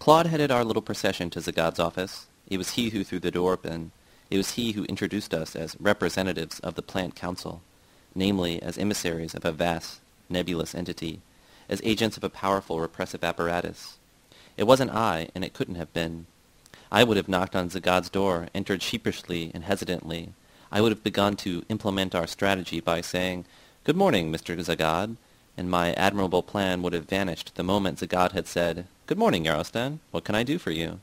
Claude headed our little procession to Zagad's office. It was he who threw the door open. It was he who introduced us as representatives of the plant council, namely as emissaries of a vast, nebulous entity, as agents of a powerful repressive apparatus. It wasn't I, and it couldn't have been. I would have knocked on Zagad's door, entered sheepishly and hesitantly. I would have begun to implement our strategy by saying, Good morning, Mr. Zagad, and my admirable plan would have vanished the moment Zagad had said, Good morning, Yarostan. What can I do for you?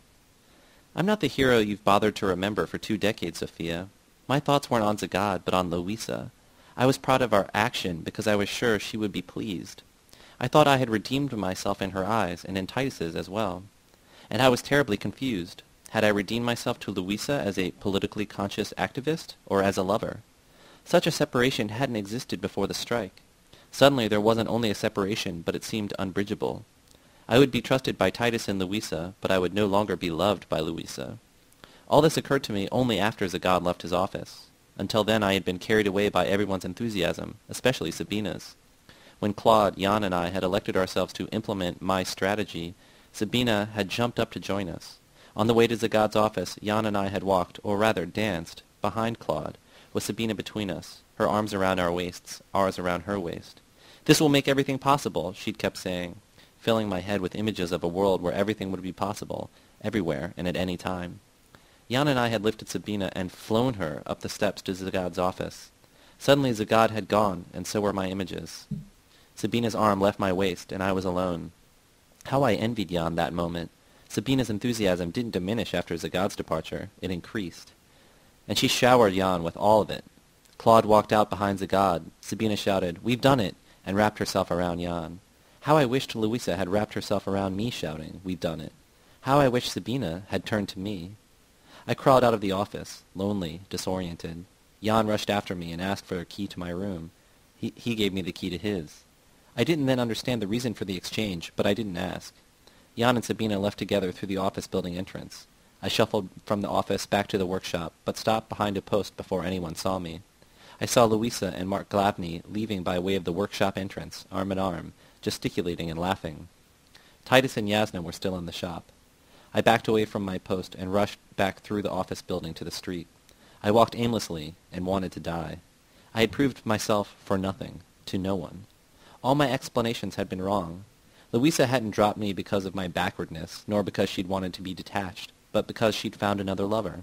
I'm not the hero you've bothered to remember for two decades, Sophia. My thoughts weren't on Zagad, but on Louisa. I was proud of our action because I was sure she would be pleased. I thought I had redeemed myself in her eyes, and in Titus's as well. And I was terribly confused. Had I redeemed myself to Louisa as a politically conscious activist, or as a lover? Such a separation hadn't existed before the strike. Suddenly there wasn't only a separation, but it seemed unbridgeable. I would be trusted by Titus and Louisa, but I would no longer be loved by Louisa. All this occurred to me only after Zagad left his office. Until then I had been carried away by everyone's enthusiasm, especially Sabina's. When Claude, Jan, and I had elected ourselves to implement my strategy, Sabina had jumped up to join us. On the way to Zagad's office, Jan and I had walked, or rather danced, behind Claude, with Sabina between us, her arms around our waists, ours around her waist. This will make everything possible, she'd kept saying, filling my head with images of a world where everything would be possible, everywhere and at any time. Jan and I had lifted Sabina and flown her up the steps to Zagad's office. Suddenly Zagad had gone, and so were my images. Sabina's arm left my waist, and I was alone. How I envied Jan that moment. Sabina's enthusiasm didn't diminish after Zagad's departure. It increased. And she showered Jan with all of it. Claude walked out behind Zagad. Sabina shouted, We've done it, and wrapped herself around Jan. How I wished Louisa had wrapped herself around me shouting, We've done it. How I wished Sabina had turned to me. I crawled out of the office, lonely, disoriented. Jan rushed after me and asked for a key to my room. He, he gave me the key to his. I didn't then understand the reason for the exchange, but I didn't ask. Jan and Sabina left together through the office building entrance. I shuffled from the office back to the workshop, but stopped behind a post before anyone saw me. I saw Louisa and Mark Glavny leaving by way of the workshop entrance, arm in arm, gesticulating and laughing. Titus and Yasna were still in the shop. I backed away from my post and rushed back through the office building to the street. I walked aimlessly and wanted to die. I had proved myself for nothing, to no one. All my explanations had been wrong. Louisa hadn't dropped me because of my backwardness, nor because she'd wanted to be detached, but because she'd found another lover.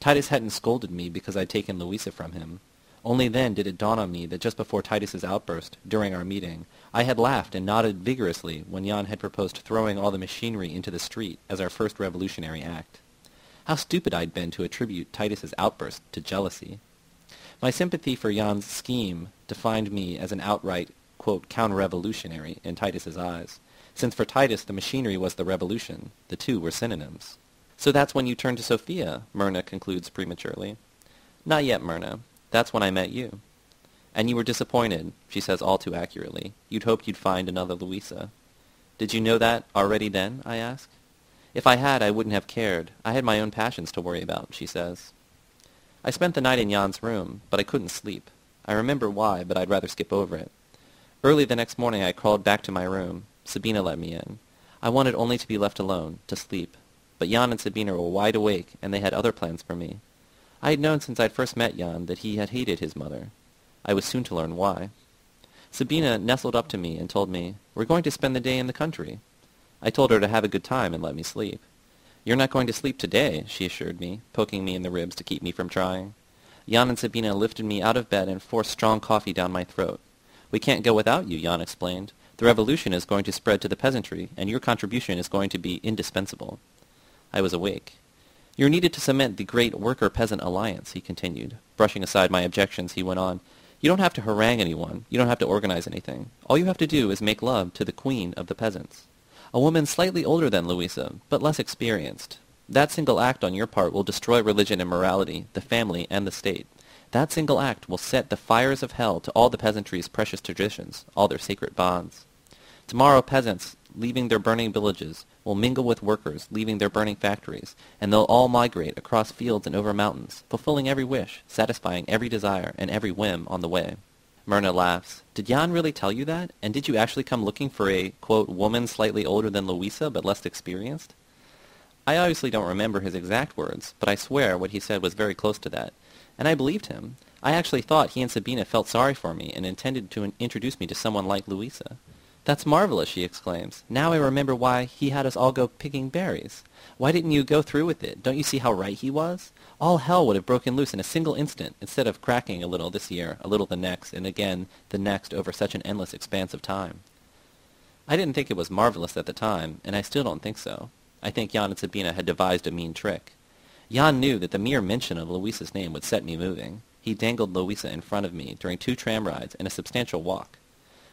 Titus hadn't scolded me because I'd taken Louisa from him. Only then did it dawn on me that just before Titus's outburst, during our meeting, I had laughed and nodded vigorously when Jan had proposed throwing all the machinery into the street as our first revolutionary act. How stupid I'd been to attribute Titus's outburst to jealousy. My sympathy for Jan's scheme defined me as an outright quote, counter-revolutionary in Titus's eyes, since for Titus the machinery was the revolution. The two were synonyms. So that's when you turned to Sophia, Myrna concludes prematurely. Not yet, Myrna. That's when I met you. And you were disappointed, she says all too accurately. You'd hoped you'd find another Louisa. Did you know that already then, I ask. If I had, I wouldn't have cared. I had my own passions to worry about, she says. I spent the night in Jan's room, but I couldn't sleep. I remember why, but I'd rather skip over it. Early the next morning I crawled back to my room. Sabina let me in. I wanted only to be left alone, to sleep. But Jan and Sabina were wide awake, and they had other plans for me. I had known since I'd first met Jan that he had hated his mother. I was soon to learn why. Sabina nestled up to me and told me, We're going to spend the day in the country. I told her to have a good time and let me sleep. You're not going to sleep today, she assured me, poking me in the ribs to keep me from trying. Jan and Sabina lifted me out of bed and forced strong coffee down my throat. We can't go without you, Jan explained. The revolution is going to spread to the peasantry, and your contribution is going to be indispensable. I was awake. You're needed to cement the great worker-peasant alliance, he continued. Brushing aside my objections, he went on. You don't have to harangue anyone. You don't have to organize anything. All you have to do is make love to the queen of the peasants. A woman slightly older than Louisa, but less experienced. That single act on your part will destroy religion and morality, the family, and the state. That single act will set the fires of hell to all the peasantry's precious traditions, all their sacred bonds. Tomorrow peasants, leaving their burning villages, will mingle with workers, leaving their burning factories, and they'll all migrate across fields and over mountains, fulfilling every wish, satisfying every desire, and every whim on the way. Myrna laughs. Did Jan really tell you that? And did you actually come looking for a, quote, woman slightly older than Louisa but less experienced? I obviously don't remember his exact words, but I swear what he said was very close to that. And I believed him. I actually thought he and Sabina felt sorry for me and intended to introduce me to someone like Louisa. That's marvelous, she exclaims. Now I remember why he had us all go picking berries. Why didn't you go through with it? Don't you see how right he was? All hell would have broken loose in a single instant, instead of cracking a little this year, a little the next, and again the next over such an endless expanse of time. I didn't think it was marvelous at the time, and I still don't think so. I think Jan and Sabina had devised a mean trick. Jan knew that the mere mention of Louisa's name would set me moving. He dangled Louisa in front of me during two tram rides and a substantial walk.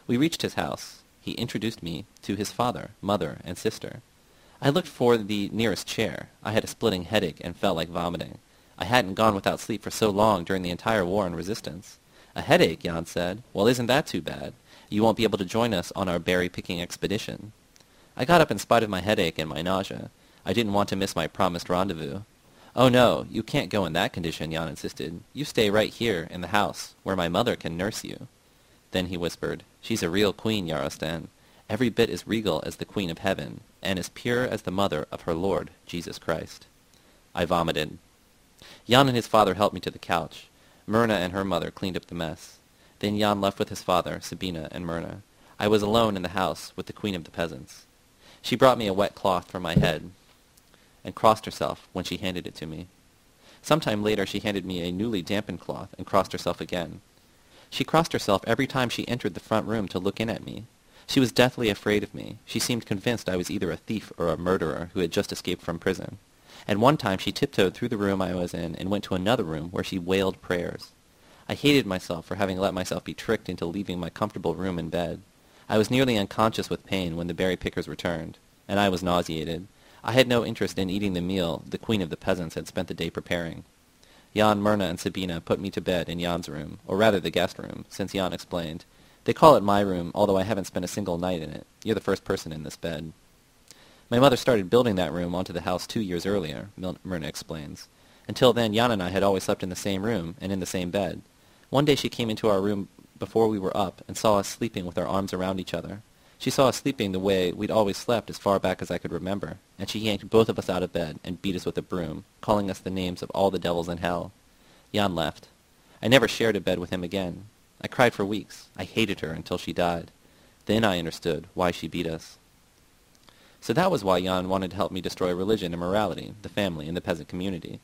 We reached his house he introduced me to his father, mother, and sister. I looked for the nearest chair. I had a splitting headache and felt like vomiting. I hadn't gone without sleep for so long during the entire war and resistance. A headache, Jan said. Well, isn't that too bad? You won't be able to join us on our berry-picking expedition. I got up in spite of my headache and my nausea. I didn't want to miss my promised rendezvous. Oh no, you can't go in that condition, Jan insisted. You stay right here in the house, where my mother can nurse you. Then he whispered, She's a real queen, Yarostan. Every bit as regal as the queen of heaven, and as pure as the mother of her Lord, Jesus Christ. I vomited. Jan and his father helped me to the couch. Myrna and her mother cleaned up the mess. Then Jan left with his father, Sabina, and Myrna. I was alone in the house with the queen of the peasants. She brought me a wet cloth for my head and crossed herself when she handed it to me. Some time later she handed me a newly dampened cloth and crossed herself again. She crossed herself every time she entered the front room to look in at me. She was deathly afraid of me. She seemed convinced I was either a thief or a murderer who had just escaped from prison. At one time she tiptoed through the room I was in and went to another room where she wailed prayers. I hated myself for having let myself be tricked into leaving my comfortable room in bed. I was nearly unconscious with pain when the berry pickers returned, and I was nauseated. I had no interest in eating the meal the queen of the peasants had spent the day preparing. Jan, Myrna, and Sabina put me to bed in Jan's room, or rather the guest room, since Jan explained. They call it my room, although I haven't spent a single night in it. You're the first person in this bed. My mother started building that room onto the house two years earlier, Myrna explains. Until then, Jan and I had always slept in the same room and in the same bed. One day she came into our room before we were up and saw us sleeping with our arms around each other. She saw us sleeping the way we'd always slept as far back as I could remember, and she yanked both of us out of bed and beat us with a broom, calling us the names of all the devils in hell. Jan left. I never shared a bed with him again. I cried for weeks. I hated her until she died. Then I understood why she beat us. So that was why Jan wanted to help me destroy religion and morality, the family, and the peasant community.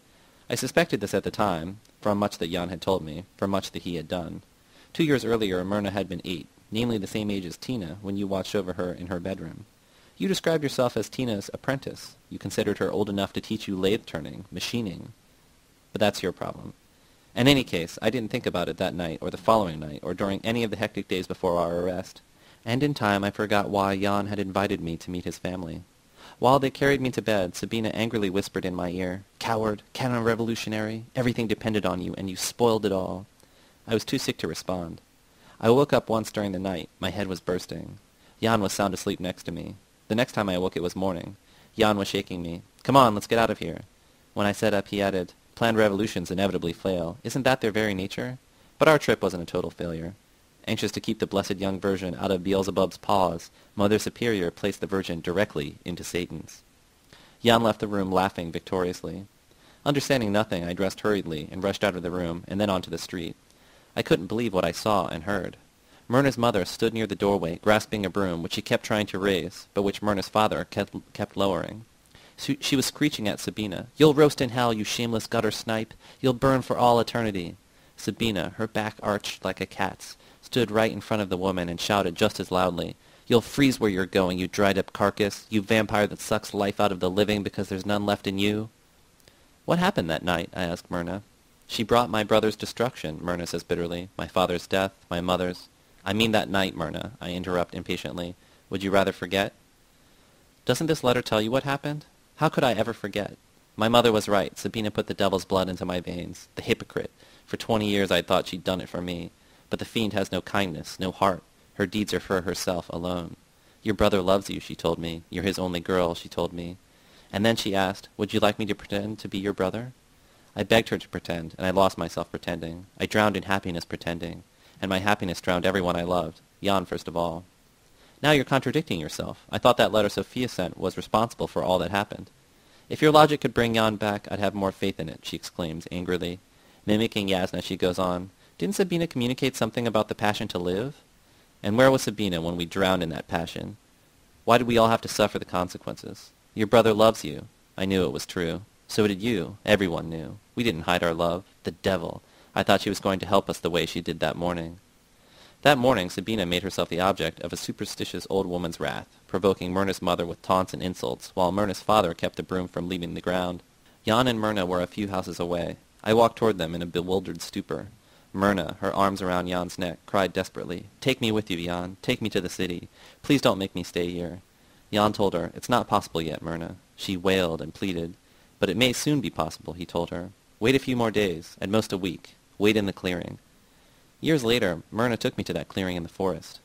I suspected this at the time, from much that Jan had told me, from much that he had done. Two years earlier, Myrna had been eight, namely the same age as Tina when you watched over her in her bedroom. You described yourself as Tina's apprentice. You considered her old enough to teach you lathe turning, machining. But that's your problem. In any case, I didn't think about it that night or the following night or during any of the hectic days before our arrest. And in time I forgot why Jan had invited me to meet his family. While they carried me to bed, Sabina angrily whispered in my ear, Coward, counter-revolutionary, everything depended on you, and you spoiled it all. I was too sick to respond. I woke up once during the night. My head was bursting. Jan was sound asleep next to me. The next time I awoke it was morning. Jan was shaking me. Come on, let's get out of here. When I sat up, he added, Planned revolutions inevitably fail. Isn't that their very nature? But our trip wasn't a total failure. Anxious to keep the blessed young virgin out of Beelzebub's paws, Mother Superior placed the virgin directly into Satan's. Jan left the room laughing victoriously. Understanding nothing, I dressed hurriedly and rushed out of the room and then onto the street. I couldn't believe what I saw and heard. Myrna's mother stood near the doorway, grasping a broom, which she kept trying to raise, but which Myrna's father kept, kept lowering. She was screeching at Sabina. You'll roast in hell, you shameless gutter snipe. You'll burn for all eternity. Sabina, her back arched like a cat's, stood right in front of the woman and shouted just as loudly. You'll freeze where you're going, you dried-up carcass, you vampire that sucks life out of the living because there's none left in you. What happened that night? I asked Myrna. She brought my brother's destruction, Myrna says bitterly. My father's death, my mother's. I mean that night, Myrna, I interrupt impatiently. Would you rather forget? Doesn't this letter tell you what happened? How could I ever forget? My mother was right. Sabina put the devil's blood into my veins. The hypocrite. For twenty years I thought she'd done it for me. But the fiend has no kindness, no heart. Her deeds are for herself alone. Your brother loves you, she told me. You're his only girl, she told me. And then she asked, would you like me to pretend to be your brother? I begged her to pretend, and I lost myself pretending. I drowned in happiness pretending. and my happiness drowned everyone I loved, Jan first of all. Now you're contradicting yourself. I thought that letter Sophia sent was responsible for all that happened. If your logic could bring Jan back, I'd have more faith in it, she exclaims angrily. Mimicking Yasna, she goes on, Didn't Sabina communicate something about the passion to live? And where was Sabina when we drowned in that passion? Why did we all have to suffer the consequences? Your brother loves you. I knew it was true. So did you. Everyone knew. We didn't hide our love. The devil. I thought she was going to help us the way she did that morning. That morning Sabina made herself the object of a superstitious old woman's wrath, provoking Myrna's mother with taunts and insults, while Myrna's father kept the broom from leaving the ground. Jan and Myrna were a few houses away. I walked toward them in a bewildered stupor. Myrna, her arms around Jan's neck, cried desperately, Take me with you, Jan. Take me to the city. Please don't make me stay here. Jan told her, It's not possible yet, Myrna. She wailed and pleaded. But it may soon be possible, he told her. Wait a few more days, at most a week. Wait in the clearing. Years later, Myrna took me to that clearing in the forest.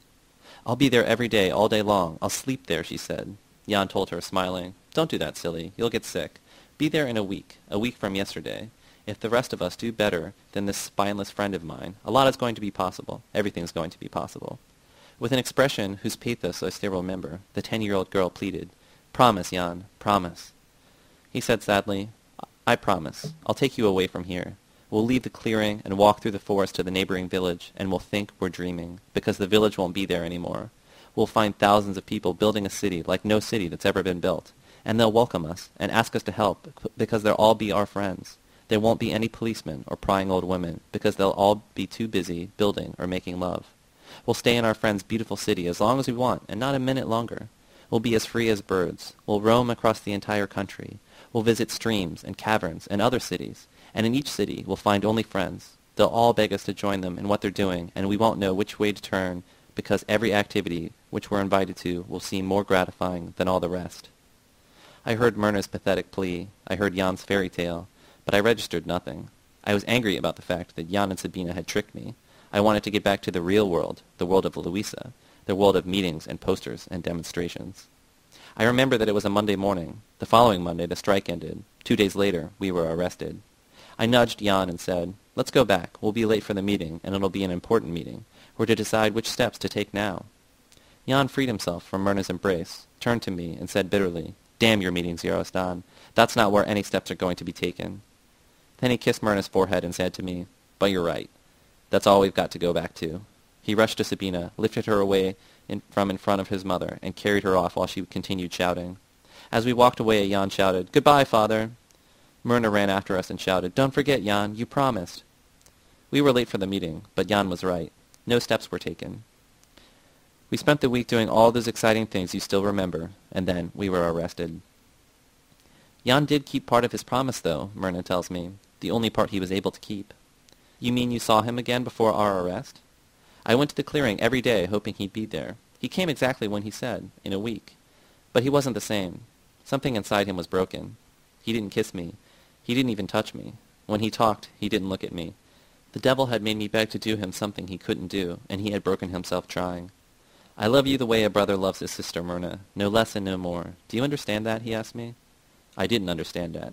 I'll be there every day, all day long. I'll sleep there, she said. Jan told her, smiling. Don't do that, silly. You'll get sick. Be there in a week, a week from yesterday. If the rest of us do better than this spineless friend of mine, a lot is going to be possible. Everything's going to be possible. With an expression whose pathos I still remember, the ten-year-old girl pleaded, Promise, Jan, promise. He said sadly, I promise. I'll take you away from here. We'll leave the clearing and walk through the forest to the neighboring village, and we'll think we're dreaming, because the village won't be there anymore. We'll find thousands of people building a city like no city that's ever been built, and they'll welcome us and ask us to help, because they'll all be our friends. There won't be any policemen or prying old women, because they'll all be too busy building or making love. We'll stay in our friend's beautiful city as long as we want, and not a minute longer. We'll be as free as birds. We'll roam across the entire country. We'll visit streams and caverns and other cities, and in each city we'll find only friends. They'll all beg us to join them in what they're doing, and we won't know which way to turn because every activity which we're invited to will seem more gratifying than all the rest. I heard Myrna's pathetic plea. I heard Jan's fairy tale but I registered nothing. I was angry about the fact that Jan and Sabina had tricked me. I wanted to get back to the real world, the world of Louisa, the world of meetings and posters and demonstrations. I remember that it was a Monday morning. The following Monday the strike ended. Two days later, we were arrested. I nudged Jan and said, Let's go back. We'll be late for the meeting, and it'll be an important meeting. We're to decide which steps to take now. Jan freed himself from Myrna's embrace, turned to me, and said bitterly, Damn your meetings, Yarostan. That's not where any steps are going to be taken. Then he kissed Myrna's forehead and said to me, But you're right. That's all we've got to go back to. He rushed to Sabina, lifted her away in, from in front of his mother, and carried her off while she continued shouting. As we walked away, Jan shouted, Goodbye, father. Myrna ran after us and shouted, Don't forget, Jan, you promised. We were late for the meeting, but Jan was right. No steps were taken. We spent the week doing all those exciting things you still remember, and then we were arrested. Jan did keep part of his promise, though, Myrna tells me the only part he was able to keep. You mean you saw him again before our arrest? I went to the clearing every day hoping he'd be there. He came exactly when he said, in a week. But he wasn't the same. Something inside him was broken. He didn't kiss me. He didn't even touch me. When he talked, he didn't look at me. The devil had made me beg to do him something he couldn't do, and he had broken himself trying. I love you the way a brother loves his sister Myrna, no less and no more. Do you understand that? he asked me. I didn't understand that.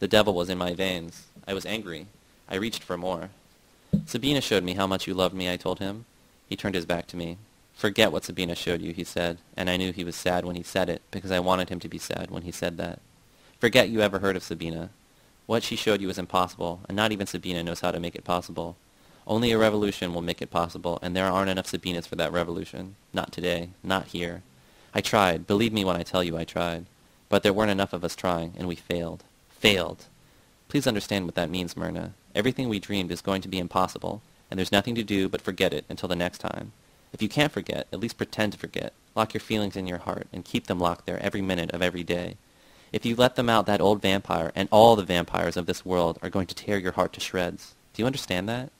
The devil was in my veins. I was angry. I reached for more. Sabina showed me how much you loved me, I told him. He turned his back to me. Forget what Sabina showed you, he said, and I knew he was sad when he said it, because I wanted him to be sad when he said that. Forget you ever heard of Sabina. What she showed you is impossible, and not even Sabina knows how to make it possible. Only a revolution will make it possible, and there aren't enough Sabinas for that revolution. Not today. Not here. I tried. Believe me when I tell you I tried. But there weren't enough of us trying, and we failed. Failed. Please understand what that means, Myrna. Everything we dreamed is going to be impossible, and there's nothing to do but forget it until the next time. If you can't forget, at least pretend to forget. Lock your feelings in your heart, and keep them locked there every minute of every day. If you let them out, that old vampire and all the vampires of this world are going to tear your heart to shreds. Do you understand that?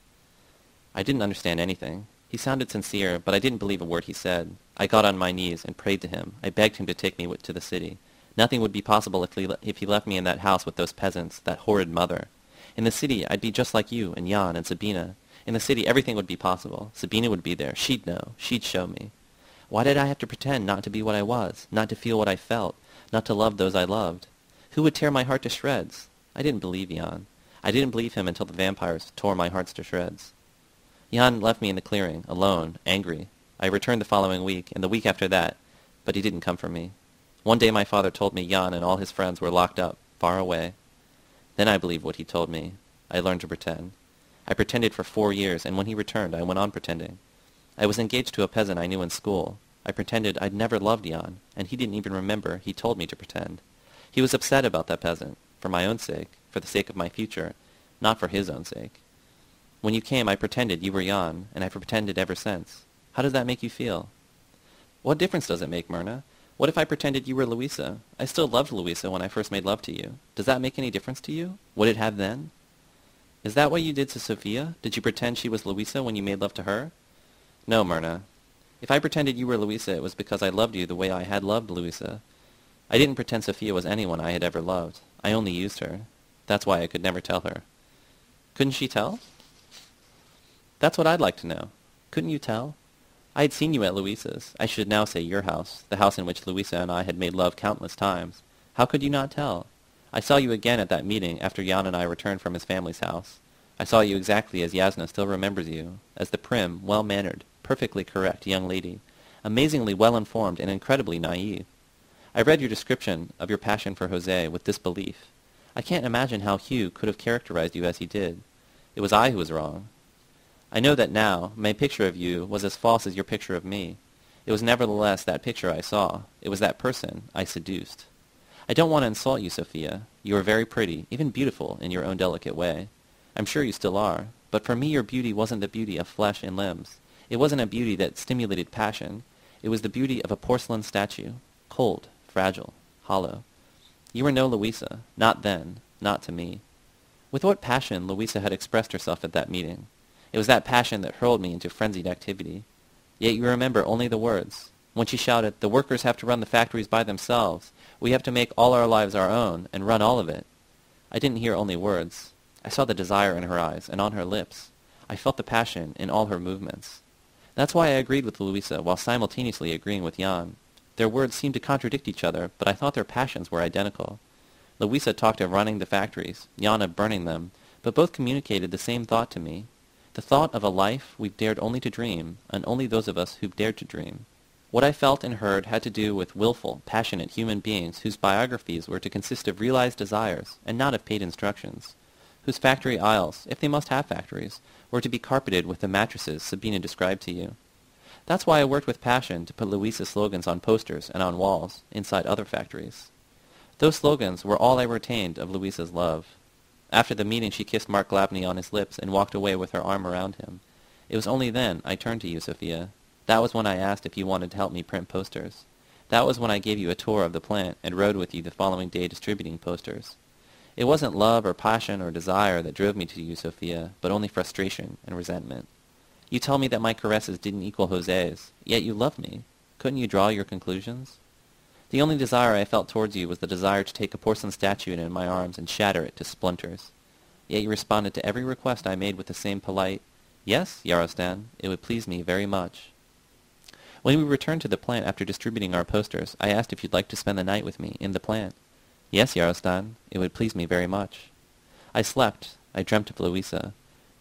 I didn't understand anything. He sounded sincere, but I didn't believe a word he said. I got on my knees and prayed to him. I begged him to take me to the city. Nothing would be possible if he, if he left me in that house with those peasants, that horrid mother. In the city, I'd be just like you and Jan and Sabina. In the city, everything would be possible. Sabina would be there. She'd know. She'd show me. Why did I have to pretend not to be what I was, not to feel what I felt, not to love those I loved? Who would tear my heart to shreds? I didn't believe Jan. I didn't believe him until the vampires tore my hearts to shreds. Jan left me in the clearing, alone, angry. I returned the following week, and the week after that, but he didn't come for me. One day my father told me Jan and all his friends were locked up, far away. Then I believed what he told me. I learned to pretend. I pretended for four years, and when he returned, I went on pretending. I was engaged to a peasant I knew in school. I pretended I'd never loved Jan, and he didn't even remember he told me to pretend. He was upset about that peasant, for my own sake, for the sake of my future, not for his own sake. When you came, I pretended you were Jan, and I've pretended ever since. How does that make you feel? What difference does it make, Myrna? What if I pretended you were Louisa? I still loved Louisa when I first made love to you. Does that make any difference to you? Would it have then? Is that what you did to Sophia? Did you pretend she was Louisa when you made love to her? No, Myrna. If I pretended you were Louisa, it was because I loved you the way I had loved Louisa. I didn't pretend Sophia was anyone I had ever loved. I only used her. That's why I could never tell her. Couldn't she tell? That's what I'd like to know. Couldn't you tell? I had seen you at Louisa's. I should now say your house, the house in which Louisa and I had made love countless times. How could you not tell? I saw you again at that meeting after Jan and I returned from his family's house. I saw you exactly as Yasna still remembers you, as the prim, well-mannered, perfectly correct young lady, amazingly well-informed and incredibly naive. I read your description of your passion for Jose with disbelief. I can't imagine how Hugh could have characterized you as he did. It was I who was wrong. I know that now my picture of you was as false as your picture of me. It was nevertheless that picture I saw. It was that person I seduced. I don't want to insult you, Sophia. You are very pretty, even beautiful, in your own delicate way. I'm sure you still are. But for me your beauty wasn't the beauty of flesh and limbs. It wasn't a beauty that stimulated passion. It was the beauty of a porcelain statue, cold, fragile, hollow. You were no Louisa, not then, not to me. With what passion Louisa had expressed herself at that meeting. It was that passion that hurled me into frenzied activity. Yet you remember only the words. When she shouted, the workers have to run the factories by themselves. We have to make all our lives our own, and run all of it. I didn't hear only words. I saw the desire in her eyes, and on her lips. I felt the passion in all her movements. That's why I agreed with Louisa, while simultaneously agreeing with Jan. Their words seemed to contradict each other, but I thought their passions were identical. Louisa talked of running the factories, Jan of burning them, but both communicated the same thought to me, the thought of a life we've dared only to dream, and only those of us who've dared to dream. What I felt and heard had to do with willful, passionate human beings whose biographies were to consist of realized desires, and not of paid instructions, whose factory aisles, if they must have factories, were to be carpeted with the mattresses Sabina described to you. That's why I worked with passion to put Louisa's slogans on posters and on walls, inside other factories. Those slogans were all I retained of Louisa's love. After the meeting she kissed Mark Glavny on his lips and walked away with her arm around him. It was only then I turned to you, Sophia. That was when I asked if you wanted to help me print posters. That was when I gave you a tour of the plant and rode with you the following day distributing posters. It wasn't love or passion or desire that drove me to you, Sophia, but only frustration and resentment. You tell me that my caresses didn't equal Jose's, yet you loved me. Couldn't you draw your conclusions? The only desire I felt towards you was the desire to take a porcelain statue in my arms and shatter it to splinters. Yet you responded to every request I made with the same polite, Yes, Yarostan, it would please me very much. When we returned to the plant after distributing our posters, I asked if you'd like to spend the night with me in the plant. Yes, Yarostan, it would please me very much. I slept. I dreamt of Louisa.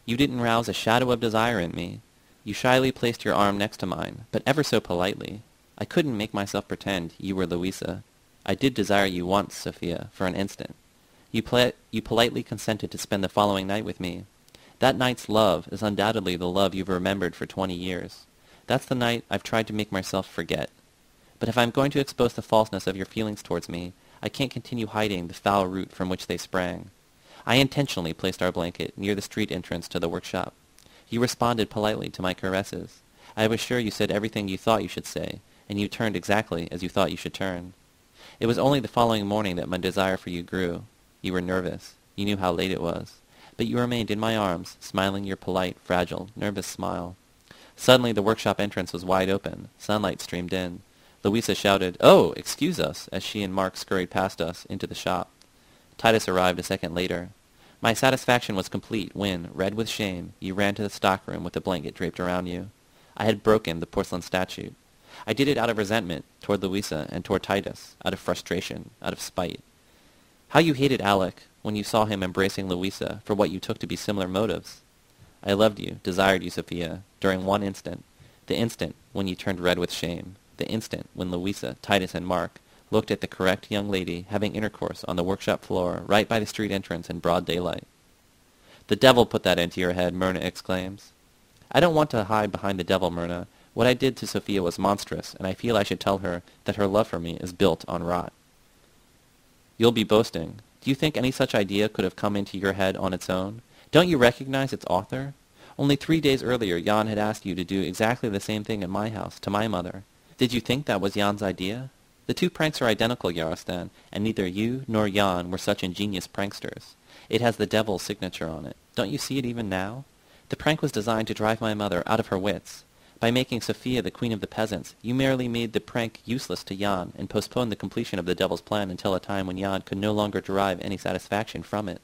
You didn't rouse a shadow of desire in me. You shyly placed your arm next to mine, but ever so politely, I couldn't make myself pretend you were Louisa. I did desire you once, Sophia, for an instant. You, you politely consented to spend the following night with me. That night's love is undoubtedly the love you've remembered for twenty years. That's the night I've tried to make myself forget. But if I'm going to expose the falseness of your feelings towards me, I can't continue hiding the foul root from which they sprang. I intentionally placed our blanket near the street entrance to the workshop. You responded politely to my caresses. I was sure you said everything you thought you should say, and you turned exactly as you thought you should turn. It was only the following morning that my desire for you grew. You were nervous. You knew how late it was. But you remained in my arms, smiling your polite, fragile, nervous smile. Suddenly the workshop entrance was wide open. Sunlight streamed in. Louisa shouted, Oh, excuse us, as she and Mark scurried past us into the shop. Titus arrived a second later. My satisfaction was complete when, red with shame, you ran to the stockroom with the blanket draped around you. I had broken the porcelain statue. I did it out of resentment toward Louisa and toward Titus, out of frustration, out of spite. How you hated Alec when you saw him embracing Louisa for what you took to be similar motives. I loved you, desired you, Sophia, during one instant, the instant when you turned red with shame, the instant when Louisa, Titus, and Mark looked at the correct young lady having intercourse on the workshop floor right by the street entrance in broad daylight. The devil put that into your head, Myrna exclaims. I don't want to hide behind the devil, Myrna. What I did to Sophia was monstrous, and I feel I should tell her that her love for me is built on rot. You'll be boasting. Do you think any such idea could have come into your head on its own? Don't you recognize its author? Only three days earlier, Jan had asked you to do exactly the same thing in my house, to my mother. Did you think that was Jan's idea? The two pranks are identical, Yarostan, and neither you nor Jan were such ingenious pranksters. It has the devil's signature on it. Don't you see it even now? The prank was designed to drive my mother out of her wits. By making Sophia the queen of the peasants, you merely made the prank useless to Jan and postponed the completion of the devil's plan until a time when Jan could no longer derive any satisfaction from it.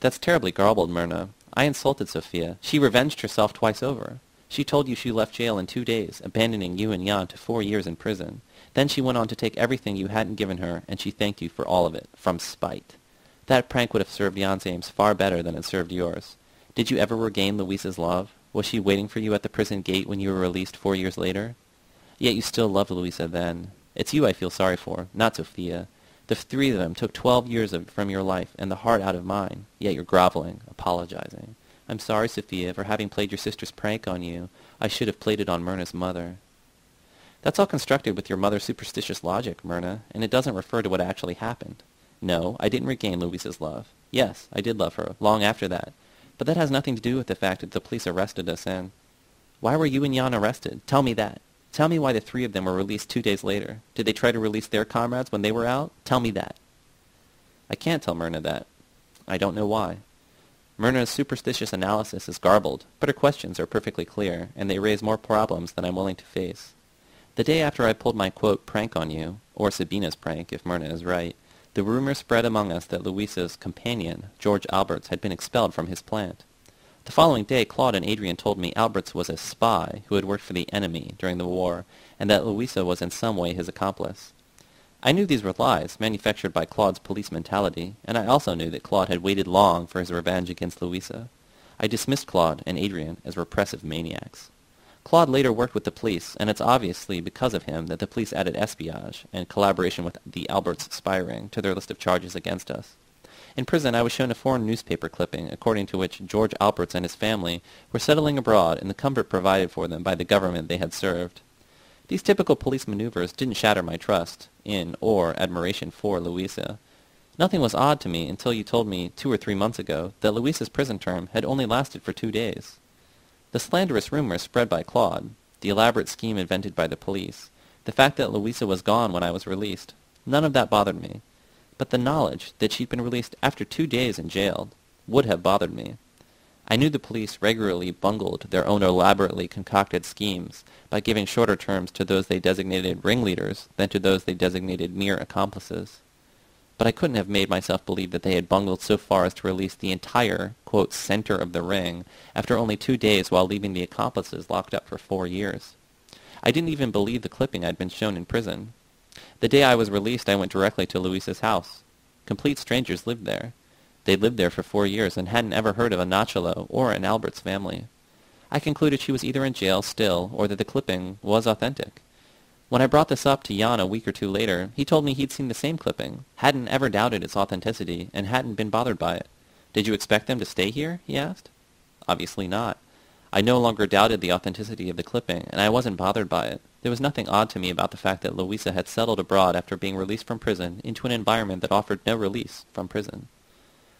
That's terribly garbled, Myrna. I insulted Sophia. She revenged herself twice over. She told you she left jail in two days, abandoning you and Jan to four years in prison. Then she went on to take everything you hadn't given her, and she thanked you for all of it, from spite. That prank would have served Jan's aims far better than it served yours. Did you ever regain Louisa's love? Was she waiting for you at the prison gate when you were released four years later? Yet you still loved Louisa then. It's you I feel sorry for, not Sophia. The three of them took twelve years of, from your life and the heart out of mine, yet you're groveling, apologizing. I'm sorry, Sophia, for having played your sister's prank on you. I should have played it on Myrna's mother. That's all constructed with your mother's superstitious logic, Myrna, and it doesn't refer to what actually happened. No, I didn't regain Louisa's love. Yes, I did love her, long after that. But that has nothing to do with the fact that the police arrested us and... Why were you and Jan arrested? Tell me that. Tell me why the three of them were released two days later. Did they try to release their comrades when they were out? Tell me that. I can't tell Myrna that. I don't know why. Myrna's superstitious analysis is garbled, but her questions are perfectly clear, and they raise more problems than I'm willing to face. The day after I pulled my, quote, prank on you, or Sabina's prank, if Myrna is right, the rumor spread among us that Luisa's companion, George Alberts, had been expelled from his plant. The following day, Claude and Adrian told me Alberts was a spy who had worked for the enemy during the war, and that Louisa was in some way his accomplice. I knew these were lies, manufactured by Claude's police mentality, and I also knew that Claude had waited long for his revenge against Louisa. I dismissed Claude and Adrian as repressive maniacs. Claude later worked with the police, and it's obviously because of him that the police added espionage and collaboration with the Alberts spy ring to their list of charges against us. In prison, I was shown a foreign newspaper clipping according to which George Alberts and his family were settling abroad in the comfort provided for them by the government they had served. These typical police maneuvers didn't shatter my trust in or admiration for Louisa. Nothing was odd to me until you told me two or three months ago that Louisa's prison term had only lasted for two days. The slanderous rumors spread by Claude, the elaborate scheme invented by the police, the fact that Louisa was gone when I was released, none of that bothered me but the knowledge that she'd been released after two days in jail would have bothered me. I knew the police regularly bungled their own elaborately concocted schemes by giving shorter terms to those they designated ringleaders than to those they designated mere accomplices. But I couldn't have made myself believe that they had bungled so far as to release the entire, quote, center of the ring after only two days while leaving the accomplices locked up for four years. I didn't even believe the clipping I'd been shown in prison. The day I was released, I went directly to Luisa's house. Complete strangers lived there. They'd lived there for four years and hadn't ever heard of a Nachalo or an Alberts family. I concluded she was either in jail still or that the clipping was authentic. When I brought this up to Jan a week or two later, he told me he'd seen the same clipping, hadn't ever doubted its authenticity, and hadn't been bothered by it. Did you expect them to stay here? he asked. Obviously not. I no longer doubted the authenticity of the clipping, and I wasn't bothered by it. There was nothing odd to me about the fact that Louisa had settled abroad after being released from prison into an environment that offered no release from prison.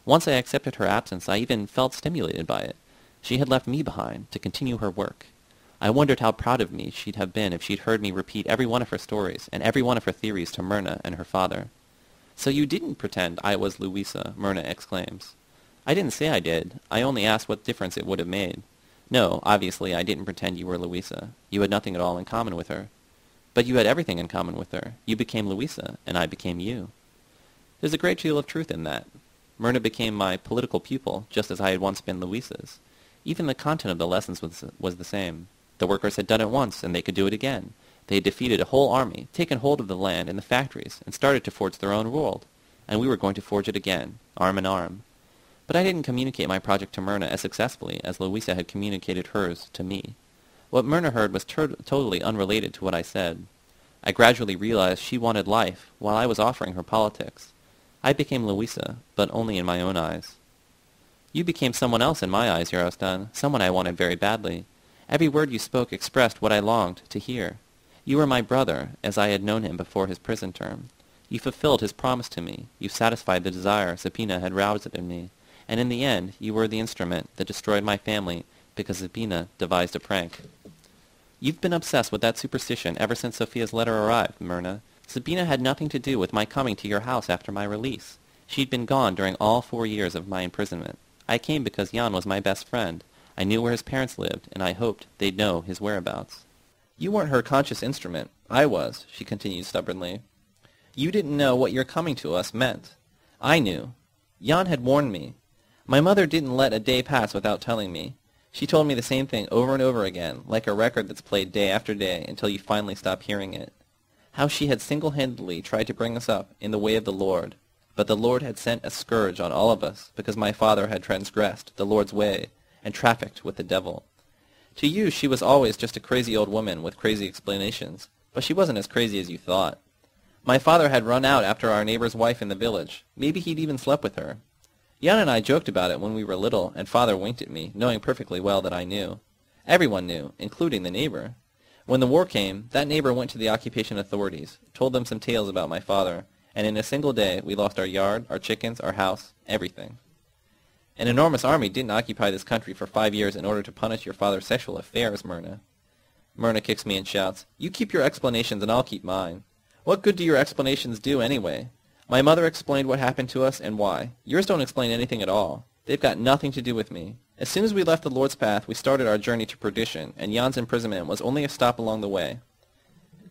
Once I accepted her absence, I even felt stimulated by it. She had left me behind to continue her work. I wondered how proud of me she'd have been if she'd heard me repeat every one of her stories and every one of her theories to Myrna and her father. So you didn't pretend I was Louisa, Myrna exclaims. I didn't say I did. I only asked what difference it would have made. No, obviously I didn't pretend you were Louisa. You had nothing at all in common with her. But you had everything in common with her. You became Louisa, and I became you. There's a great deal of truth in that. Myrna became my political pupil, just as I had once been Louisa's. Even the content of the lessons was, was the same. The workers had done it once, and they could do it again. They had defeated a whole army, taken hold of the land and the factories, and started to forge their own world. And we were going to forge it again, arm in arm. But I didn't communicate my project to Myrna as successfully as Louisa had communicated hers to me. What Myrna heard was totally unrelated to what I said. I gradually realized she wanted life, while I was offering her politics. I became Louisa, but only in my own eyes. You became someone else in my eyes, Yarostan, someone I wanted very badly. Every word you spoke expressed what I longed to hear. You were my brother, as I had known him before his prison term. You fulfilled his promise to me. You satisfied the desire Sabina had roused in me. And in the end, you were the instrument that destroyed my family because Sabina devised a prank. You've been obsessed with that superstition ever since Sophia's letter arrived, Myrna. Sabina had nothing to do with my coming to your house after my release. She'd been gone during all four years of my imprisonment. I came because Jan was my best friend. I knew where his parents lived, and I hoped they'd know his whereabouts. You weren't her conscious instrument. I was, she continued stubbornly. You didn't know what your coming to us meant. I knew. Jan had warned me. My mother didn't let a day pass without telling me. She told me the same thing over and over again, like a record that's played day after day until you finally stop hearing it. How she had single-handedly tried to bring us up in the way of the Lord, but the Lord had sent a scourge on all of us because my father had transgressed the Lord's way and trafficked with the devil. To you she was always just a crazy old woman with crazy explanations, but she wasn't as crazy as you thought. My father had run out after our neighbor's wife in the village. Maybe he'd even slept with her. Jan and I joked about it when we were little, and father winked at me, knowing perfectly well that I knew. Everyone knew, including the neighbor. When the war came, that neighbor went to the occupation authorities, told them some tales about my father, and in a single day we lost our yard, our chickens, our house, everything. An enormous army didn't occupy this country for five years in order to punish your father's sexual affairs, Myrna. Myrna kicks me and shouts, You keep your explanations and I'll keep mine. What good do your explanations do anyway? My mother explained what happened to us and why. Yours don't explain anything at all. They've got nothing to do with me. As soon as we left the Lord's path, we started our journey to perdition, and Jan's imprisonment was only a stop along the way.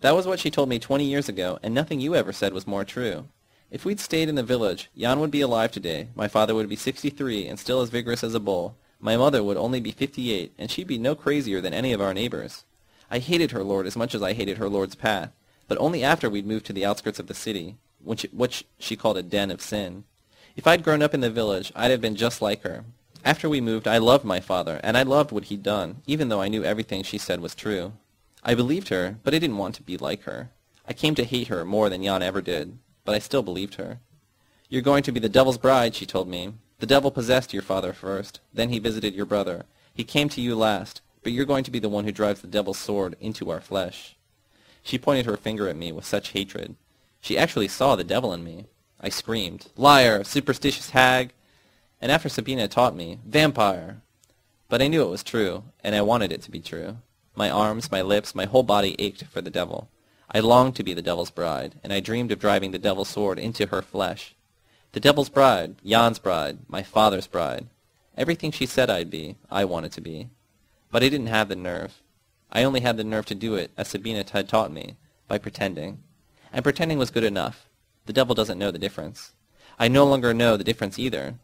That was what she told me twenty years ago, and nothing you ever said was more true. If we'd stayed in the village, Jan would be alive today, my father would be sixty-three and still as vigorous as a bull, my mother would only be fifty-eight, and she'd be no crazier than any of our neighbors. I hated her lord as much as I hated her lord's path, but only after we'd moved to the outskirts of the city, which, which she called a den of sin. If I'd grown up in the village, I'd have been just like her. After we moved, I loved my father, and I loved what he'd done, even though I knew everything she said was true. I believed her, but I didn't want to be like her. I came to hate her more than Jan ever did but I still believed her. You're going to be the devil's bride, she told me. The devil possessed your father first. Then he visited your brother. He came to you last, but you're going to be the one who drives the devil's sword into our flesh. She pointed her finger at me with such hatred. She actually saw the devil in me. I screamed, Liar! Superstitious hag! And after Sabina taught me, Vampire! But I knew it was true, and I wanted it to be true. My arms, my lips, my whole body ached for the devil. I longed to be the devil's bride, and I dreamed of driving the devil's sword into her flesh. The devil's bride, Jan's bride, my father's bride. Everything she said I'd be, I wanted to be. But I didn't have the nerve. I only had the nerve to do it, as Sabina had taught me, by pretending. And pretending was good enough. The devil doesn't know the difference. I no longer know the difference either.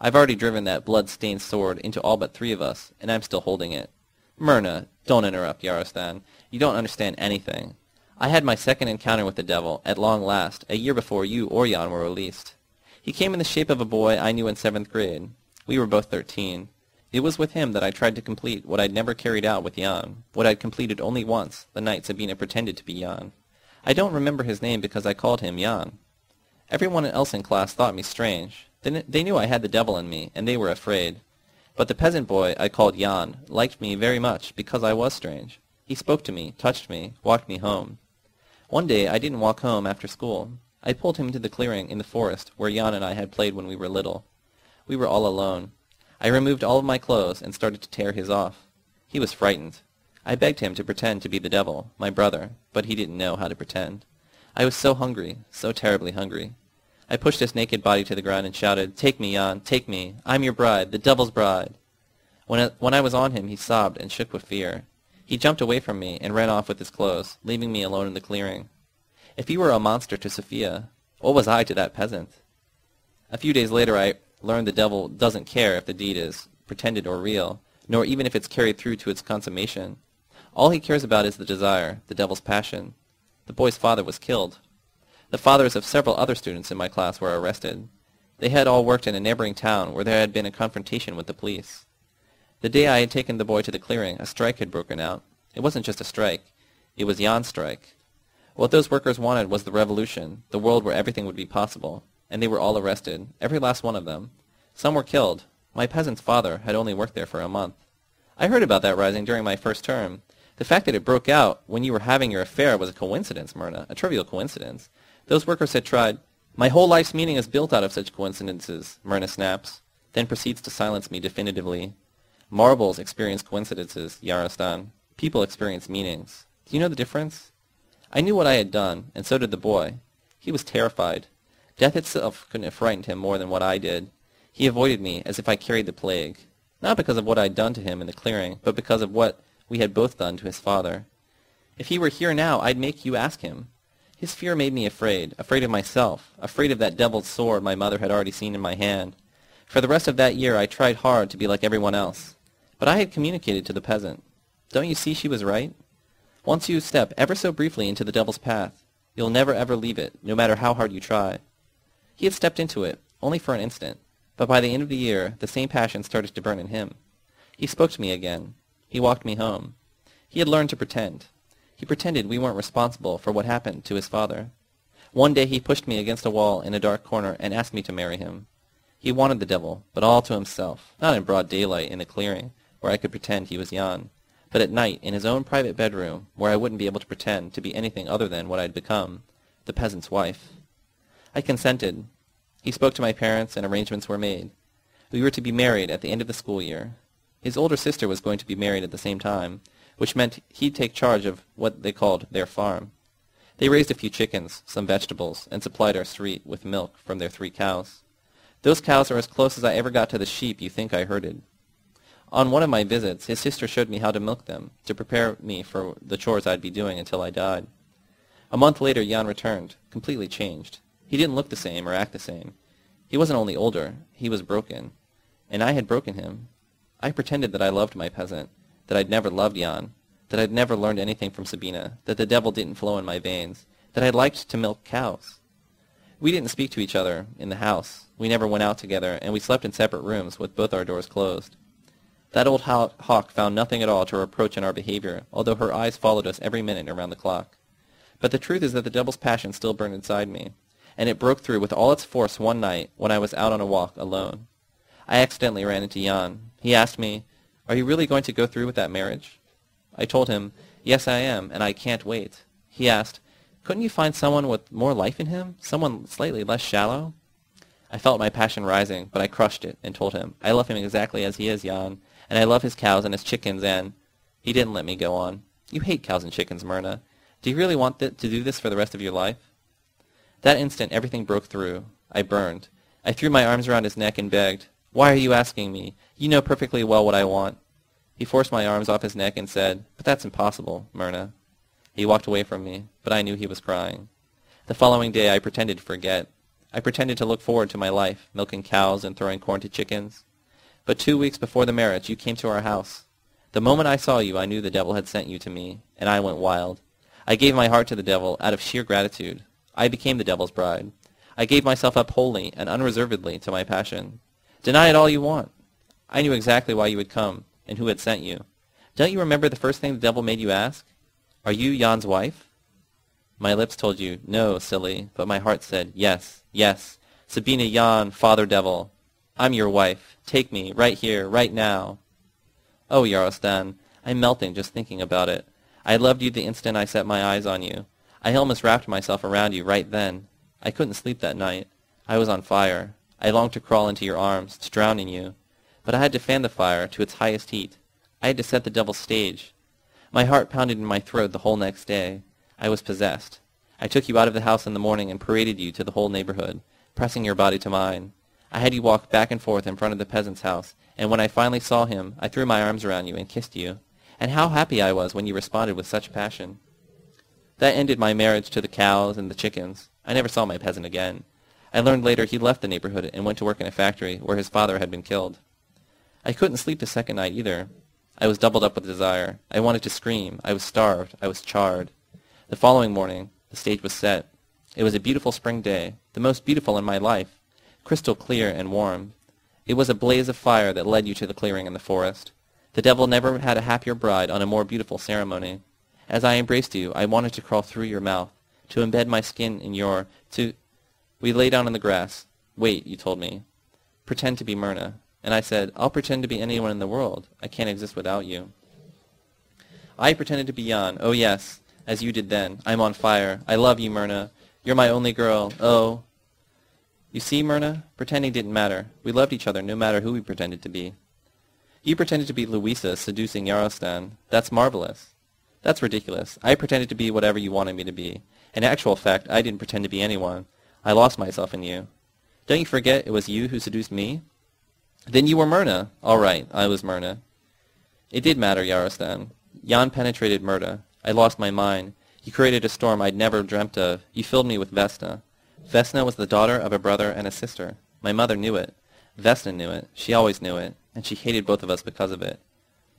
I've already driven that blood-stained sword into all but three of us, and I'm still holding it. Myrna, don't interrupt, Yarostan. You don't understand anything. I had my second encounter with the devil, at long last, a year before you or Jan were released. He came in the shape of a boy I knew in seventh grade. We were both thirteen. It was with him that I tried to complete what I'd never carried out with Jan, what I'd completed only once, the night Sabina pretended to be Jan. I don't remember his name because I called him Jan. Everyone else in class thought me strange. They, they knew I had the devil in me, and they were afraid. But the peasant boy I called Jan liked me very much because I was strange. He spoke to me, touched me, walked me home. One day I didn't walk home after school. I pulled him into the clearing in the forest where Jan and I had played when we were little. We were all alone. I removed all of my clothes and started to tear his off. He was frightened. I begged him to pretend to be the devil, my brother, but he didn't know how to pretend. I was so hungry, so terribly hungry. I pushed his naked body to the ground and shouted, Take me, Jan, take me. I'm your bride, the devil's bride. When I, when I was on him, he sobbed and shook with fear. He jumped away from me and ran off with his clothes, leaving me alone in the clearing. If he were a monster to Sophia, what was I to that peasant? A few days later I learned the devil doesn't care if the deed is pretended or real, nor even if it's carried through to its consummation. All he cares about is the desire, the devil's passion. The boy's father was killed. The fathers of several other students in my class were arrested. They had all worked in a neighboring town where there had been a confrontation with the police. The day I had taken the boy to the clearing, a strike had broken out. It wasn't just a strike. It was Jan's strike. What those workers wanted was the revolution, the world where everything would be possible. And they were all arrested, every last one of them. Some were killed. My peasant's father had only worked there for a month. I heard about that rising during my first term. The fact that it broke out when you were having your affair was a coincidence, Myrna, a trivial coincidence. Those workers had tried. My whole life's meaning is built out of such coincidences, Myrna snaps, then proceeds to silence me definitively. Marbles experience coincidences, Yarostan. People experience meanings. Do you know the difference? I knew what I had done, and so did the boy. He was terrified. Death itself couldn't have frightened him more than what I did. He avoided me as if I carried the plague, not because of what I had done to him in the clearing, but because of what we had both done to his father. If he were here now, I'd make you ask him. His fear made me afraid, afraid of myself, afraid of that devil's sword my mother had already seen in my hand. For the rest of that year I tried hard to be like everyone else. But I had communicated to the peasant. Don't you see she was right? Once you step ever so briefly into the devil's path, you'll never ever leave it, no matter how hard you try. He had stepped into it, only for an instant, but by the end of the year the same passion started to burn in him. He spoke to me again. He walked me home. He had learned to pretend. He pretended we weren't responsible for what happened to his father. One day he pushed me against a wall in a dark corner and asked me to marry him. He wanted the devil, but all to himself, not in broad daylight in a clearing, where I could pretend he was Jan, but at night in his own private bedroom, where I wouldn't be able to pretend to be anything other than what I'd become, the peasant's wife. I consented. He spoke to my parents, and arrangements were made. We were to be married at the end of the school year. His older sister was going to be married at the same time, which meant he'd take charge of what they called their farm. They raised a few chickens, some vegetables, and supplied our street with milk from their three cows. Those cows are as close as I ever got to the sheep you think I herded. On one of my visits, his sister showed me how to milk them, to prepare me for the chores I'd be doing until I died. A month later, Jan returned, completely changed. He didn't look the same or act the same. He wasn't only older, he was broken. And I had broken him. I pretended that I loved my peasant, that I'd never loved Jan, that I'd never learned anything from Sabina, that the devil didn't flow in my veins, that I liked to milk cows. We didn't speak to each other in the house. We never went out together, and we slept in separate rooms with both our doors closed. That old hawk found nothing at all to reproach in our behavior, although her eyes followed us every minute around the clock. But the truth is that the devil's passion still burned inside me, and it broke through with all its force one night when I was out on a walk alone. I accidentally ran into Jan. He asked me, are you really going to go through with that marriage? I told him, yes, I am, and I can't wait. He asked, couldn't you find someone with more life in him? Someone slightly less shallow? I felt my passion rising, but I crushed it and told him, I love him exactly as he is, Jan, and I love his cows and his chickens, and... He didn't let me go on. You hate cows and chickens, Myrna. Do you really want to do this for the rest of your life? That instant, everything broke through. I burned. I threw my arms around his neck and begged, Why are you asking me? You know perfectly well what I want. He forced my arms off his neck and said, But that's impossible, Myrna. He walked away from me, but I knew he was crying. The following day I pretended to forget. I pretended to look forward to my life, milking cows and throwing corn to chickens. But two weeks before the marriage, you came to our house. The moment I saw you, I knew the devil had sent you to me, and I went wild. I gave my heart to the devil out of sheer gratitude. I became the devil's bride. I gave myself up wholly and unreservedly to my passion. Deny it all you want. I knew exactly why you had come and who had sent you. Don't you remember the first thing the devil made you ask? Are you Jan's wife? My lips told you, no, silly, but my heart said, yes, yes. Sabina Jan, father devil. I'm your wife. Take me, right here, right now. Oh, Yarostan, I'm melting just thinking about it. I loved you the instant I set my eyes on you. I almost wrapped myself around you right then. I couldn't sleep that night. I was on fire. I longed to crawl into your arms, to drown in you. But I had to fan the fire to its highest heat. I had to set the devil's stage. My heart pounded in my throat the whole next day. I was possessed. I took you out of the house in the morning and paraded you to the whole neighborhood, pressing your body to mine. I had you walk back and forth in front of the peasant's house, and when I finally saw him, I threw my arms around you and kissed you. And how happy I was when you responded with such passion. That ended my marriage to the cows and the chickens. I never saw my peasant again. I learned later he left the neighborhood and went to work in a factory where his father had been killed. I couldn't sleep the second night either. I was doubled up with desire. I wanted to scream. I was starved. I was charred. The following morning, the stage was set. It was a beautiful spring day, the most beautiful in my life. crystal clear and warm. It was a blaze of fire that led you to the clearing in the forest. The devil never had a happier bride on a more beautiful ceremony. As I embraced you, I wanted to crawl through your mouth, to embed my skin in your, to... We lay down on the grass. Wait, you told me. Pretend to be Myrna. And I said, I'll pretend to be anyone in the world. I can't exist without you. I pretended to be Jan. Oh, yes, as you did then. I'm on fire. I love you, Myrna. You're my only girl. Oh. You see, Myrna, pretending didn't matter. We loved each other no matter who we pretended to be. You pretended to be Louisa seducing Yarostan. That's marvelous. That's ridiculous. I pretended to be whatever you wanted me to be. In actual fact, I didn't pretend to be anyone. I lost myself in you. Don't you forget it was you who seduced me? Then you were Myrna. All right, I was Myrna. It did matter, Yarostan. Jan penetrated Myrna. I lost my mind. You created a storm I'd never dreamt of. You filled me with Vesna. Vesna was the daughter of a brother and a sister. My mother knew it. Vesna knew it. She always knew it. And she hated both of us because of it.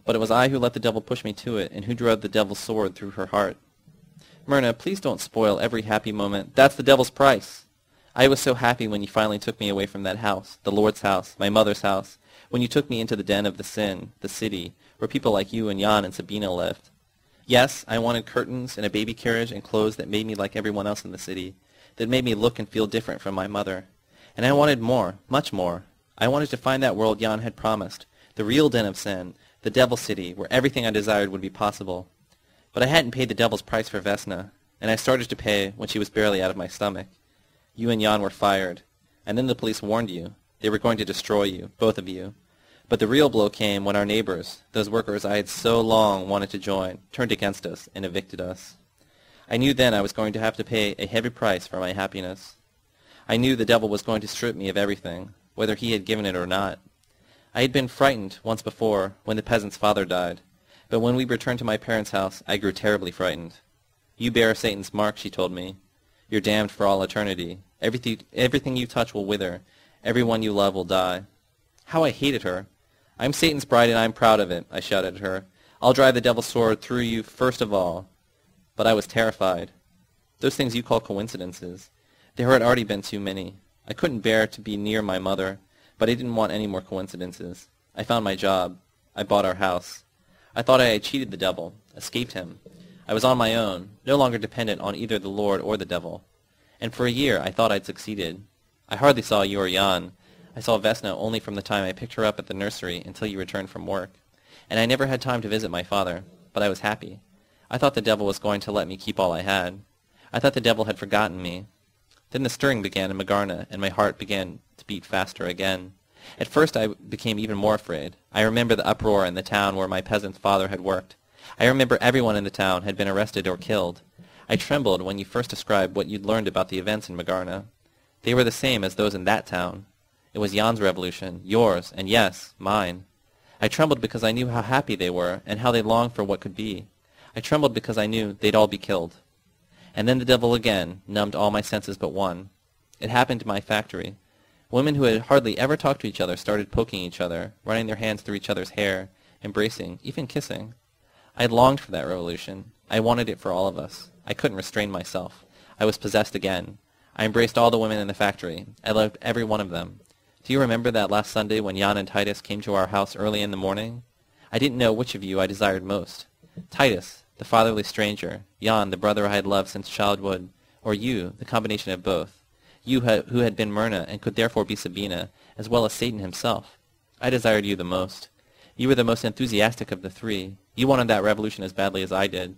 But it was I who let the devil push me to it, and who drove the devil's sword through her heart. Myrna, please don't spoil every happy moment. That's the devil's price. I was so happy when you finally took me away from that house, the Lord's house, my mother's house, when you took me into the den of the sin, the city, where people like you and Jan and Sabina lived. Yes, I wanted curtains and a baby carriage and clothes that made me like everyone else in the city, that made me look and feel different from my mother. And I wanted more, much more. I wanted to find that world Jan had promised, the real den of sin, the devil city, where everything I desired would be possible. But I hadn't paid the devil's price for Vesna, and I started to pay when she was barely out of my stomach. You and Jan were fired, and then the police warned you. They were going to destroy you, both of you. But the real blow came when our neighbors, those workers I had so long wanted to join, turned against us and evicted us. I knew then I was going to have to pay a heavy price for my happiness. I knew the devil was going to strip me of everything, whether he had given it or not. I had been frightened once before when the peasant's father died, but when we returned to my parents' house I grew terribly frightened. You bear Satan's mark, she told me. You're damned for all eternity. Everything, everything you touch will wither. Everyone you love will die. How I hated her. I'm Satan's bride, and I'm proud of it, I shouted at her. I'll drive the devil's sword through you first of all. But I was terrified. Those things you call coincidences. There had already been too many. I couldn't bear to be near my mother, but I didn't want any more coincidences. I found my job. I bought our house. I thought I had cheated the devil, escaped him. I was on my own, no longer dependent on either the Lord or the devil. And for a year I thought I'd succeeded. I hardly saw you or Jan, I saw Vesna only from the time I picked her up at the nursery until you returned from work. And I never had time to visit my father, but I was happy. I thought the devil was going to let me keep all I had. I thought the devil had forgotten me. Then the stirring began in Magarna, and my heart began to beat faster again. At first I became even more afraid. I remember the uproar in the town where my peasant's father had worked. I remember everyone in the town had been arrested or killed. I trembled when you first described what you'd learned about the events in Magarna. They were the same as those in that town. It was Jan's revolution, yours, and yes, mine. I trembled because I knew how happy they were and how they longed for what could be. I trembled because I knew they'd all be killed. And then the devil again numbed all my senses but one. It happened in my factory. Women who had hardly ever talked to each other started poking each other, running their hands through each other's hair, embracing, even kissing. I longed for that revolution. I wanted it for all of us. I couldn't restrain myself. I was possessed again. I embraced all the women in the factory. I loved every one of them. Do you remember that last Sunday when Jan and Titus came to our house early in the morning? I didn't know which of you I desired most. Titus, the fatherly stranger, Jan, the brother I had loved since childhood, or you, the combination of both, you who had been Myrna and could therefore be Sabina, as well as Satan himself. I desired you the most. You were the most enthusiastic of the three. You wanted that revolution as badly as I did.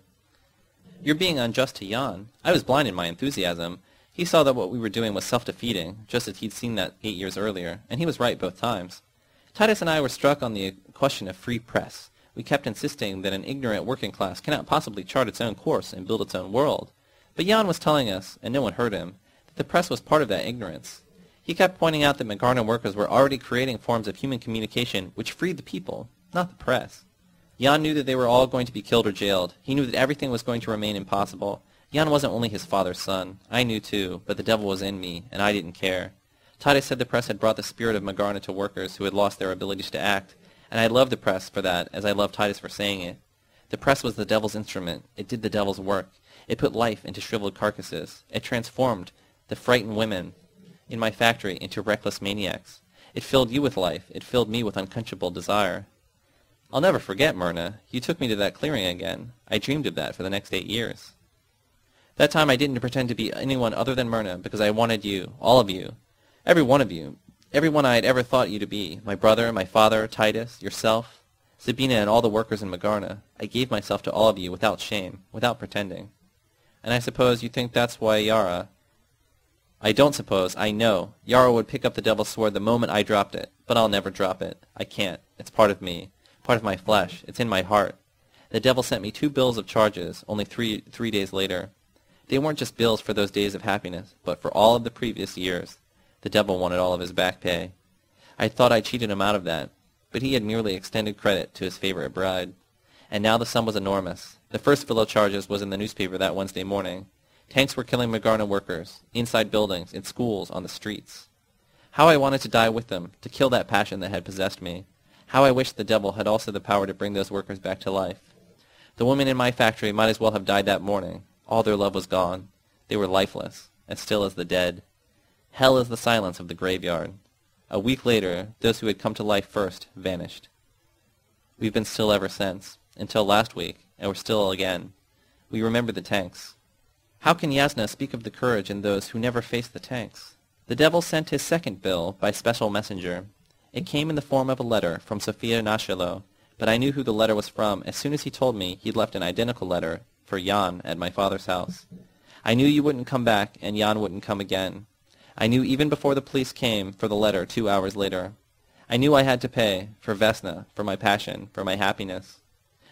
You're being unjust to Jan. I was blind in my enthusiasm, he saw that what we were doing was self-defeating, just as he'd seen that eight years earlier, and he was right both times. Titus and I were struck on the question of free press. We kept insisting that an ignorant working class cannot possibly chart its own course and build its own world. But Jan was telling us, and no one heard him, that the press was part of that ignorance. He kept pointing out that Magarna workers were already creating forms of human communication which freed the people, not the press. Jan knew that they were all going to be killed or jailed. He knew that everything was going to remain impossible. Jan wasn't only his father's son. I knew too, but the devil was in me, and I didn't care. Titus said the press had brought the spirit of Magarna to workers who had lost their abilities to act, and I loved the press for that, as I loved Titus for saying it. The press was the devil's instrument. It did the devil's work. It put life into shriveled carcasses. It transformed the frightened women in my factory into reckless maniacs. It filled you with life. It filled me with unquenchable desire. I'll never forget, Myrna. You took me to that clearing again. I dreamed of that for the next eight years. That time I didn't pretend to be anyone other than Myrna because I wanted you, all of you, every one of you, every one I had ever thought you to be, my brother, my father, Titus, yourself, Sabina, and all the workers in Magarna. I gave myself to all of you without shame, without pretending. And I suppose you think that's why Yara... I don't suppose, I know. Yara would pick up the devil's sword the moment I dropped it, but I'll never drop it. I can't. It's part of me part of my flesh. It's in my heart. The devil sent me two bills of charges only three, three days later. They weren't just bills for those days of happiness, but for all of the previous years. The devil wanted all of his back pay. I thought I cheated him out of that, but he had merely extended credit to his favorite bride. And now the sum was enormous. The first bill of charges was in the newspaper that Wednesday morning. Tanks were killing Magarna workers, inside buildings, in schools, on the streets. How I wanted to die with them, to kill that passion that had possessed me. How I wish the devil had also the power to bring those workers back to life. The women in my factory might as well have died that morning. All their love was gone. They were lifeless, as still as the dead. Hell is the silence of the graveyard. A week later, those who had come to life first vanished. We've been still ever since, until last week, and we're still again. We remember the tanks. How can Yasna speak of the courage in those who never faced the tanks? The devil sent his second bill by special messenger, it came in the form of a letter from Sophia Nachalo, but I knew who the letter was from as soon as he told me he'd left an identical letter for Jan at my father's house. I knew you wouldn't come back and Jan wouldn't come again. I knew even before the police came for the letter two hours later. I knew I had to pay for Vesna, for my passion, for my happiness.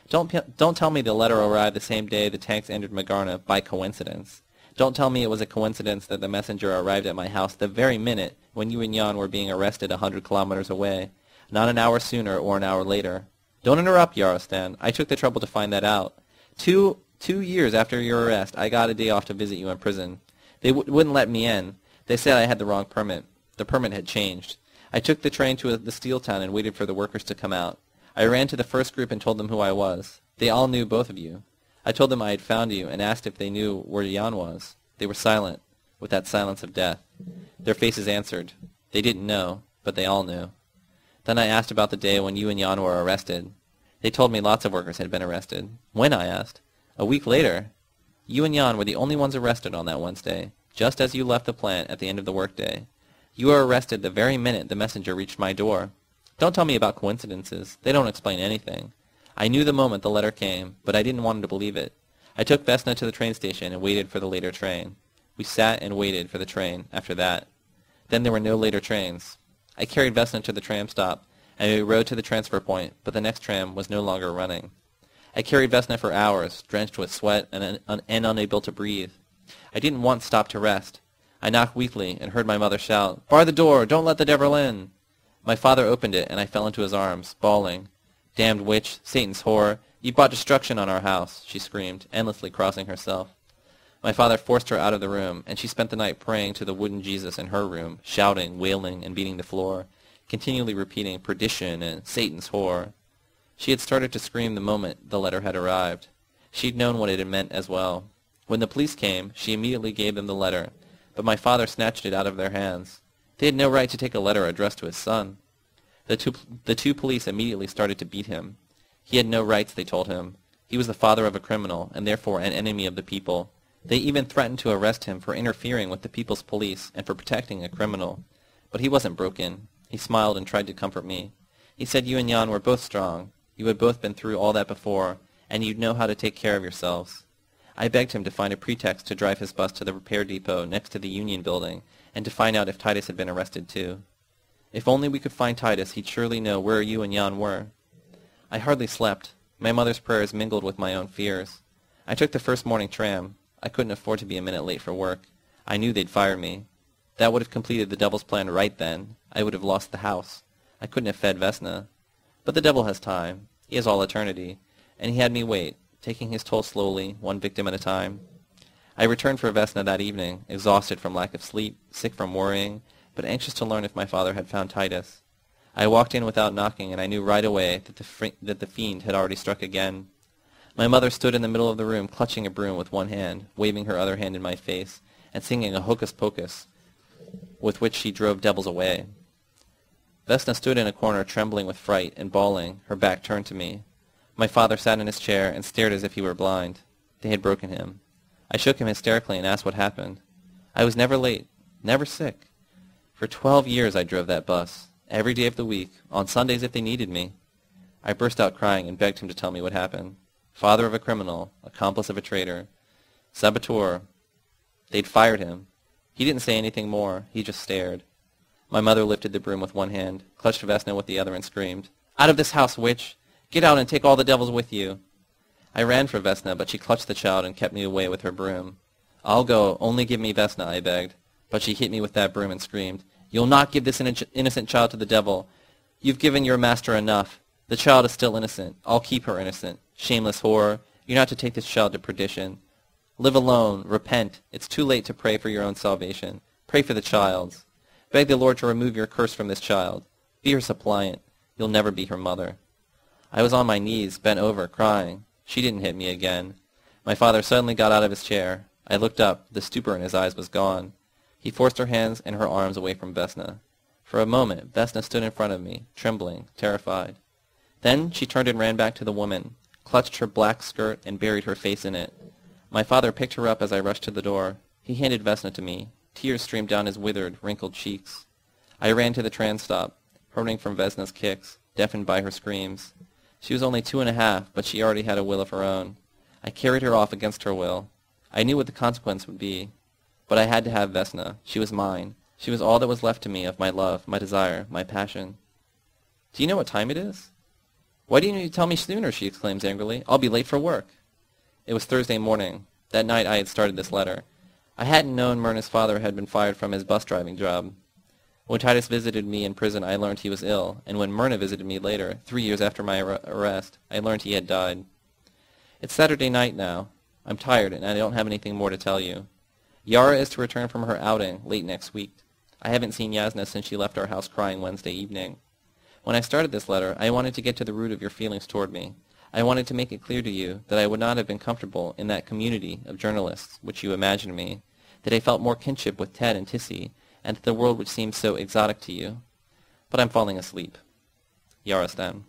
Don't, don't tell me the letter arrived the same day the tanks entered Magarna by coincidence. Don't tell me it was a coincidence that the messenger arrived at my house the very minute when you and Jan were being arrested a hundred kilometers away, not an hour sooner or an hour later. Don't interrupt, Yarostan. I took the trouble to find that out. Two, two years after your arrest, I got a day off to visit you in prison. They wouldn't let me in. They said I had the wrong permit. The permit had changed. I took the train to the steel town and waited for the workers to come out. I ran to the first group and told them who I was. They all knew both of you. I told them I had found you and asked if they knew where Jan was. They were silent, with that silence of death. Their faces answered. They didn't know, but they all knew. Then I asked about the day when you and Jan were arrested. They told me lots of workers had been arrested. When, I asked. A week later. You and Jan were the only ones arrested on that Wednesday, just as you left the plant at the end of the workday. You were arrested the very minute the messenger reached my door. Don't tell me about coincidences. They don't explain anything. I knew the moment the letter came, but I didn't want to believe it. I took Vesna to the train station and waited for the later train. We sat and waited for the train after that. Then there were no later trains. I carried Vesna to the tram stop, and we rode to the transfer point, but the next tram was no longer running. I carried Vesna for hours, drenched with sweat and, un- and unable to breathe. I didn't once stop to rest. I knocked weakly and heard my mother shout, Bar the door! Don't let the devil in! My father opened it, and I fell into his arms, bawling. Damned witch, Satan's whore, you brought destruction on our house, she screamed, endlessly crossing herself. My father forced her out of the room, and she spent the night praying to the wooden Jesus in her room, shouting, wailing, and beating the floor, continually repeating perdition and Satan's whore. She had started to scream the moment the letter had arrived. She'd known what it had meant as well. When the police came, she immediately gave them the letter, but my father snatched it out of their hands. They had no right to take a letter addressed to his son. The two, the two police immediately started to beat him. He had no rights, they told him. He was the father of a criminal, and therefore an enemy of the people. They even threatened to arrest him for interfering with the people's police and for protecting a criminal. But he wasn't broken. He smiled and tried to comfort me. He said you and Jan were both strong. You had both been through all that before, and you'd know how to take care of yourselves. I begged him to find a pretext to drive his bus to the repair depot next to the Union building and to find out if Titus had been arrested too. If only we could find Titus, he'd surely know where you and Jan were. I hardly slept. My mother's prayers mingled with my own fears. I took the first morning tram. I couldn't afford to be a minute late for work. I knew they'd fire me. That would have completed the devil's plan right then. I would have lost the house. I couldn't have fed Vesna. But the devil has time. He has all eternity. And he had me wait, taking his toll slowly, one victim at a time. I returned for Vesna that evening, exhausted from lack of sleep, sick from worrying, but anxious to learn if my father had found Titus. I walked in without knocking, and I knew right away that the, that the fiend had already struck again. My mother stood in the middle of the room, clutching a broom with one hand, waving her other hand in my face, and singing a hocus pocus. with which she drove devils away. Vesna stood in a corner trembling with fright and bawling, her back turned to me. My father sat in his chair and stared as if he were blind. They had broken him. I shook him hysterically and asked what happened. I was never late, never sick. For twelve years I drove that bus, every day of the week, on Sundays if they needed me. I burst out crying and begged him to tell me what happened. Father of a criminal, accomplice of a traitor, saboteur. They'd fired him. He didn't say anything more. He just stared. My mother lifted the broom with one hand, clutched Vesna with the other, and screamed, Out of this house, witch! Get out and take all the devils with you! I ran for Vesna, but she clutched the child and kept me away with her broom. I'll go, only give me Vesna, I begged. But she hit me with that broom and screamed, You'll not give this innocent child to the devil. You've given your master enough. The child is still innocent. I'll keep her innocent. Shameless whore. You're not to take this child to perdition. Live alone. Repent. It's too late to pray for your own salvation. Pray for the child's. Beg the Lord to remove your curse from this child. Be her suppliant. You'll never be her mother. I was on my knees, bent over, crying. She didn't hit me again. My father suddenly got out of his chair. I looked up. The stupor in his eyes was gone. He forced her hands and her arms away from Vesna. For a moment, Vesna stood in front of me, trembling, terrified. Then she turned and ran back to the woman, clutched her black skirt, and buried her face in it. My father picked her up as I rushed to the door. He handed Vesna to me. Tears streamed down his withered, wrinkled cheeks. I ran to the tram stop, hurting from Vesna's kicks, deafened by her screams. She was only two and a half, but she already had a will of her own. I carried her off against her will. I knew what the consequence would be. But I had to have Vesna. She was mine. She was all that was left to me of my love, my desire, my passion. Do you know what time it is? Why didn't you tell me sooner? she exclaims angrily. I'll be late for work. It was Thursday morning. That night I had started this letter. I hadn't known Myrna's father had been fired from his bus driving job. When Titus visited me in prison, I learned he was ill, and when Myrna visited me later, three years after my ar- arrest, I learned he had died. It's Saturday night now. I'm tired, and I don't have anything more to tell you. Yara is to return from her outing late next week. I haven't seen Yasna since she left our house crying Wednesday evening. When I started this letter, I wanted to get to the root of your feelings toward me. I wanted to make it clear to you that I would not have been comfortable in that community of journalists which you imagined me, that I felt more kinship with Ted and Tissy, and that the world which seem so exotic to you. But I'm falling asleep. Yarostan.